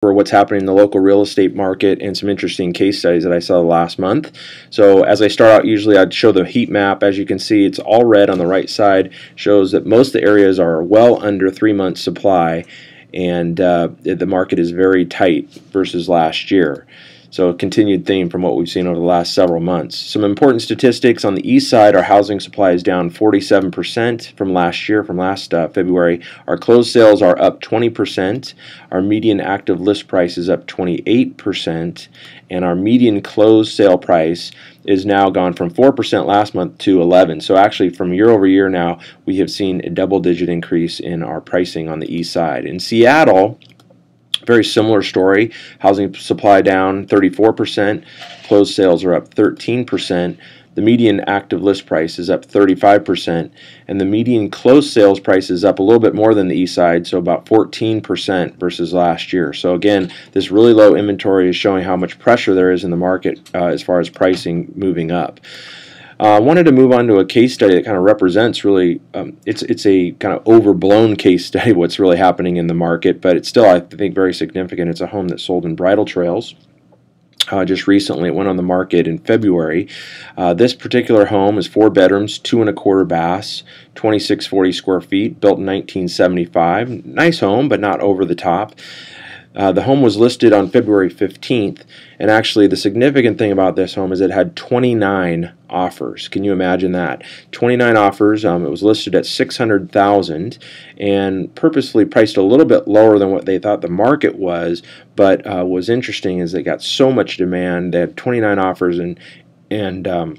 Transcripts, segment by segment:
for what's happening in the local real estate market and some interesting case studies that I saw last month. So as I start out, usually I'd show the heat map. As you can see, it's all red on the right side, shows that most of the areas are well under three months supply, and uh, the market is very tight versus last year. So a continued theme from what we've seen over the last several months. Some important statistics on the east side, our housing supply is down 47% from last year, from last uh, February. Our closed sales are up 20%. Our median active list price is up 28%. And our median closed sale price is now gone from 4% last month to 11. So actually from year over year now, we have seen a double digit increase in our pricing on the east side. In Seattle, very similar story. Housing supply down 34%, closed sales are up 13%. The median active list price is up 35%, and the median closed sales price is up a little bit more than the east side, so about 14% versus last year. So, again, this really low inventory is showing how much pressure there is in the market uh, as far as pricing moving up. Uh, I wanted to move on to a case study that kind of represents really, um, it's it's a kind of overblown case study what's really happening in the market, but it's still I think very significant. It's a home that sold in Bridal Trails. Uh, just recently, it went on the market in February. Uh, this particular home is four bedrooms, two and a quarter baths, 2640 square feet, built in 1975. Nice home, but not over the top. Uh, the home was listed on February 15th, and actually, the significant thing about this home is it had 29 offers. Can you imagine that? 29 offers. Um, it was listed at 600,000, and purposely priced a little bit lower than what they thought the market was. But uh, was interesting is they got so much demand. They had 29 offers, and and um,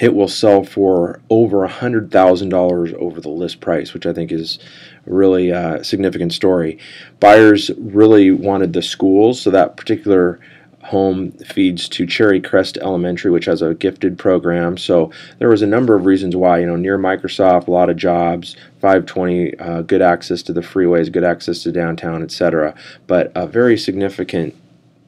it will sell for over $100,000 over the list price, which I think is really a uh, significant story. Buyers really wanted the schools, so that particular home feeds to Cherry Crest Elementary, which has a gifted program. So there was a number of reasons why, you know, near Microsoft, a lot of jobs, 520, uh, good access to the freeways, good access to downtown, etc. But a very significant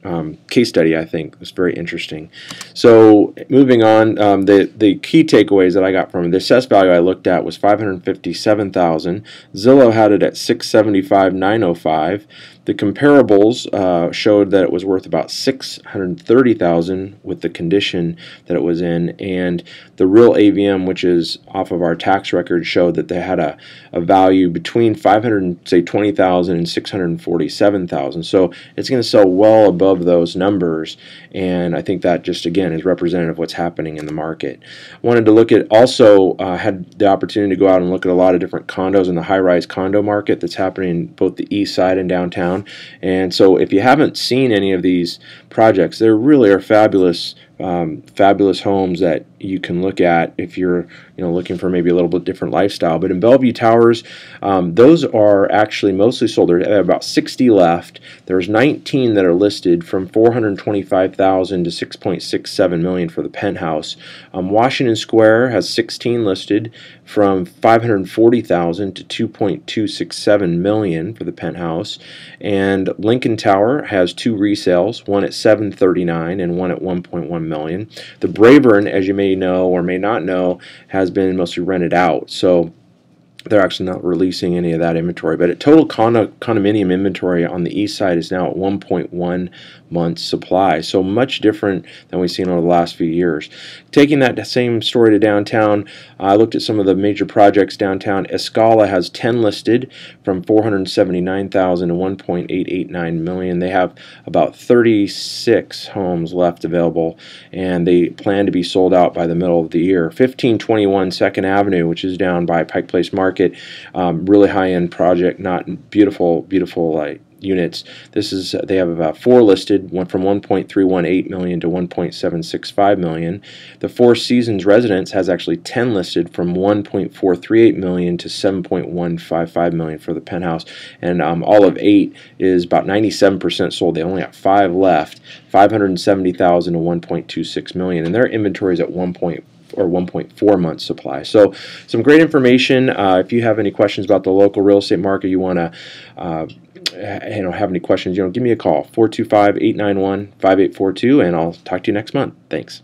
um, case study, I think, was very interesting. So moving on, um, the the key takeaways that I got from the assessed value I looked at was 557,000. Zillow had it at 675,905. The comparables uh, showed that it was worth about 630,000 with the condition that it was in, and the real AVM, which is off of our tax record, showed that they had a, a value between 520,000 and 647,000. So it's going to sell well above those numbers, and I think that just again is representative of what's happening in the market. Wanted to look at also uh, had the opportunity to go out and look at a lot of different condos in the high-rise condo market that's happening both the east side and downtown. And so if you haven't seen any of these projects, there really are fabulous um, fabulous homes that you can look at if you're you know looking for maybe a little bit different lifestyle. But in Bellevue Towers, um, those are actually mostly sold. There are about 60 left. There's 19 that are listed from 425,000 to 6.67 million for the penthouse. Um, Washington Square has 16 listed from 540,000 to 2.267 million for the penthouse, and Lincoln Tower has two resales, one at 739 and one at 1.1 million. The Bravern, as you may know or may not know, has been mostly rented out. So they're actually not releasing any of that inventory. But a total condo, condominium inventory on the east side is now at 1.1 months supply. So much different than we've seen over the last few years. Taking that same story to downtown, I looked at some of the major projects downtown. Escala has 10 listed from 479,000 to 1.889 million. They have about 36 homes left available, and they plan to be sold out by the middle of the year. 1521 Second Avenue, which is down by Pike Place Market, um, really high-end project, not beautiful, beautiful like units. This is they have about four listed, one from 1.318 million to 1.765 million. The Four Seasons Residence has actually 10 listed from 1.438 million to 7.155 million for the penthouse, and um, Olive eight is about 97% sold. They only have five left, 570,000 to 1.26 million, and their inventory is at 1 or 1.4 months supply. So some great information. Uh, if you have any questions about the local real estate market, you want to uh, you know have any questions, you know, give me a call 425-891-5842 and I'll talk to you next month. Thanks.